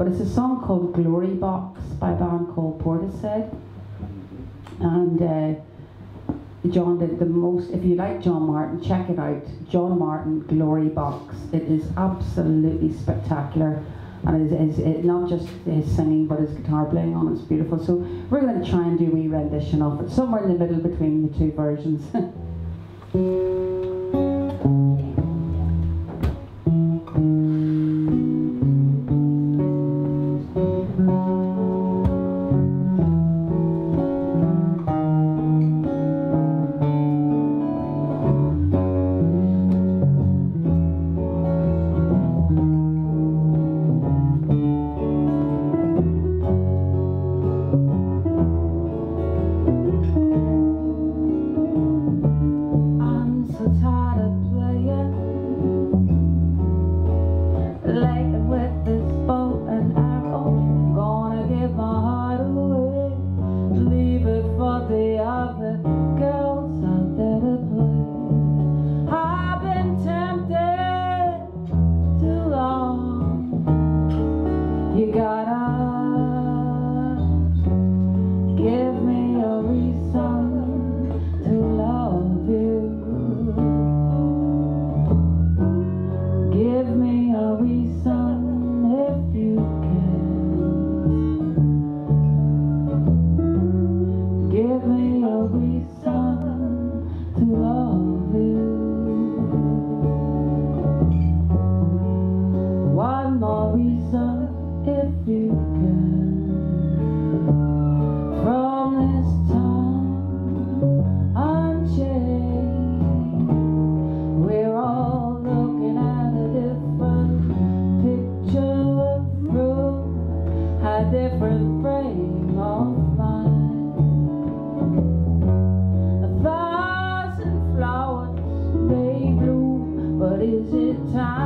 but it's a song called Glory Box by a band called Portishead. And uh, John did the most, if you like John Martyn, check it out. John Martyn Glory Box. It is absolutely spectacular. And it is, it, not just his singing, but his guitar playing on it's beautiful. So we're going to try and do a rendition of it, somewhere in the middle between the two versions. Give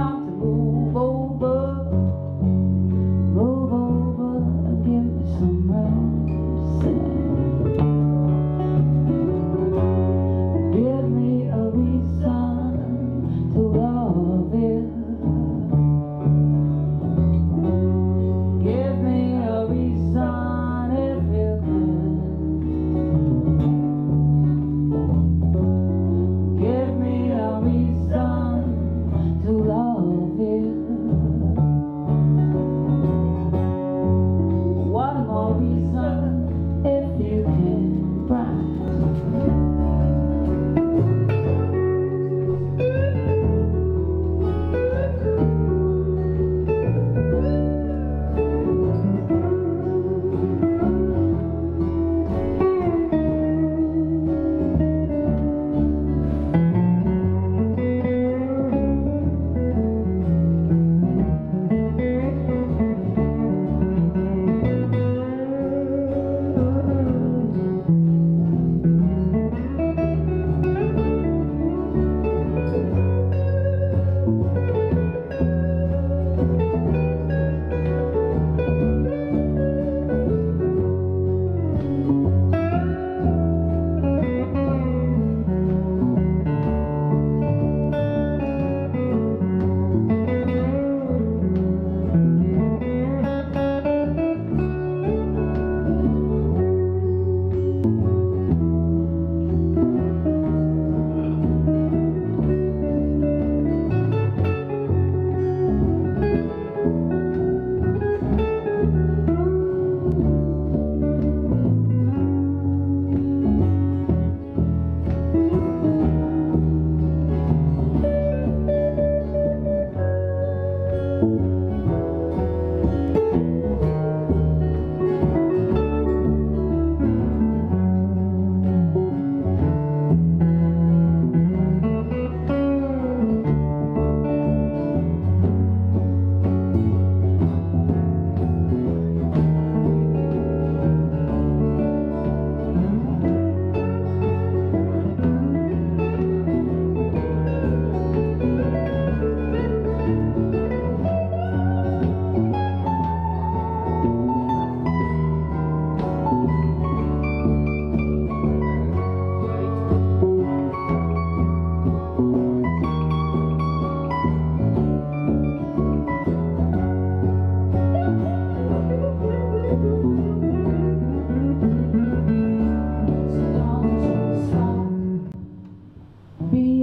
be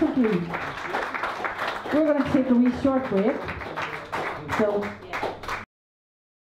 We're going to take a wee short break. So